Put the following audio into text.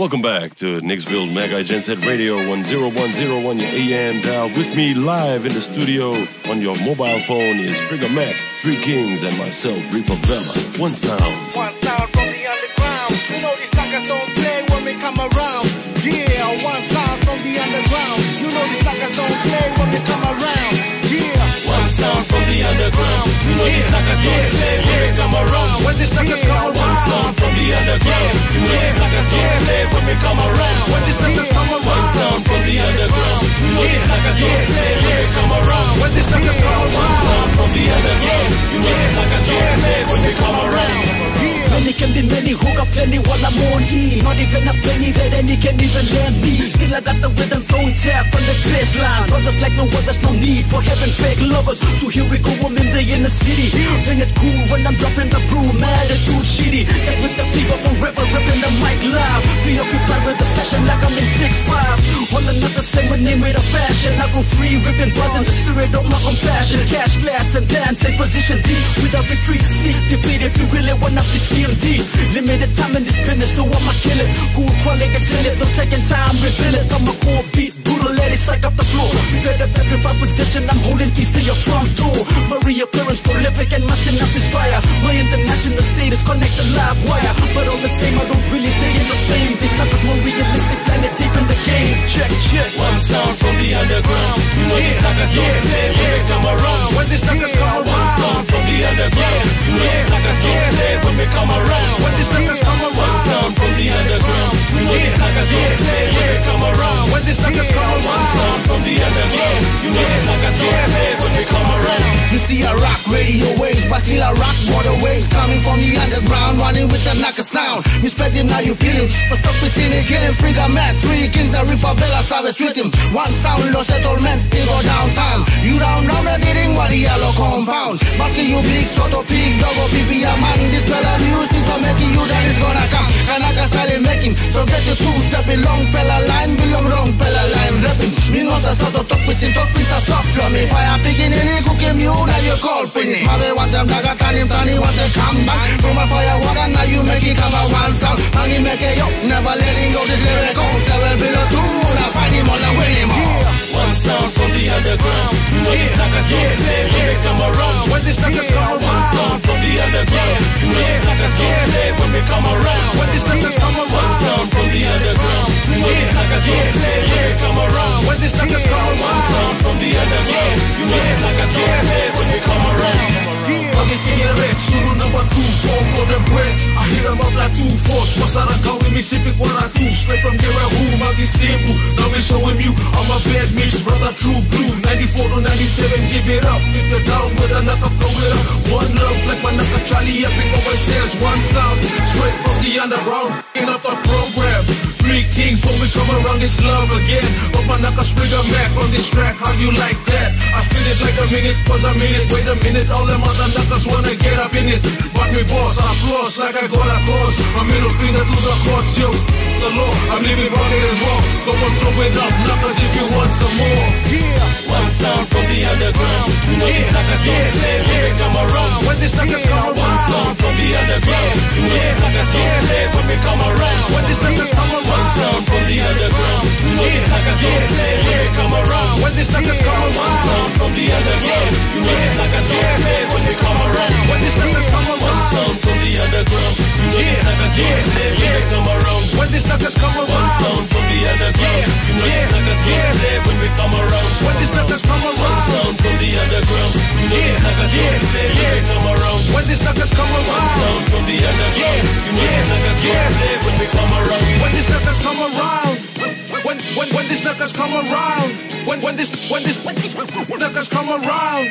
Welcome back to Nixville Magi Genset Radio 10101 your AM dial. With me live in the studio on your mobile phone is Sprigga Mek, Three Kings, and myself, Rifa Vela. One sound. One sound from the underground. You know these suckers don't play when we come around. Yeah, one sound from the underground. You know these suckers don't play when we come around. Yeah, one sound from the underground. You know these suckers don't play when we come around. When these suckers Yeah, come one around. sound from the underground. You know these suckers plenty while I'm on E. Not even a penny that any can even lend me. Still I got the rhythm throwing tap on the baseline. Brothers like no others, no need for having fake lovers. So here we go, I'm in the inner city. Bring it cool when I'm dropping the broom, attitude I'm in 6'5. All another same name with a fashion. I go free, ripping, buzzing the spirit of my compassion. Cash glass and dance in position deep. Without retreat, seek defeat if you really wanna be skilled deep. Limited time in this business, so I'ma kill it. Cool quality, feel it. No taking time, reveal it. I'm a Better position, I'm holding keys to your front door. Maria clearance, prolific and enough is fire. My international status connect the live wire. But all the same, I don't really dig in the fame. This knuckles more realistic, planet deep in the game. Check, check. One sound from the underground. You know these suckers don't play when we come around. When these suckers Yeah, come around. Suckers when we come around. You see a rock radio waves, but still a rock water waves coming from the underground, running with the knocker sound. Respect him, now you kill him. Stop we seen it, kill him, Sprigga Mek, three kings, the Rifa Vela Savage with him. One sound, low settlement, they go downtown. You down down the didn't what the yellow compound. Basking you big, sort of pig, doggo, oh, pipi, a man. This fella music for making you that is gonna come. Kanaka style and make him, so get your two stepping long fella line, belong wrong fella line rapping. Call penny. Mother want them daga tani tani want to come back. From a fire water, now you make it one sound. Mangi make it up, never letting go this lyrical. There will be two, now find him win him all. One sound from the underground. You know these suckers don't play when we come around. When these Yeah, come One sound from the underground. You know these suckers don't play when we come around. When these Yeah, come One sound from the underground. You know these suckers don't play when we come around. When these Yeah, come One sound from the underground. You know these don't play Four more than bread I hit 'em up like two force. Masarap gawin me what I do. Straight from Gerehu Magi Cebu. Now we showing you I'm a bad mix Brother true blue. 94 to 97 Give it up. If you're down with a knock throw it up. One love like my naka Charlie Epic always says One sound Straight from the underground Kings when we come around it's love again But my naka Sprigga Mek on this track How you like that? I spin it like a minute Cause I mean it Wait a minute All them other knuckers wanna get up in it But me boss I floss like I got a cause My middle finger to the courts Yo, the law I'm living rugged and raw Go on throw it up Knuckers if you want some more Yeah, One sound from the underground. You know these suckers don't play when we come around. When these suckers Yeah, come One around. sound from the underground. You know these suckers don't play when we come around. When these suckers come around. Sound from the underground. You know these suckers don't play when we come around. When these Yeah, come One around. sound from the underground. You know these suckers don't play when we come around. When these suckers come One around. sound from the underground. You know these suckers don't play when we come around. When these suckers come One around. sound from the underground. You know these suckers don't play when we come around. When these suckers come One around. sound from the underground. You know these suckers don't play when we come around. When these suckers come One around. sound from the underground. You know these suckers don't play when we come these suckers come around. When when when these suckers come around. When when this when this suckers come around.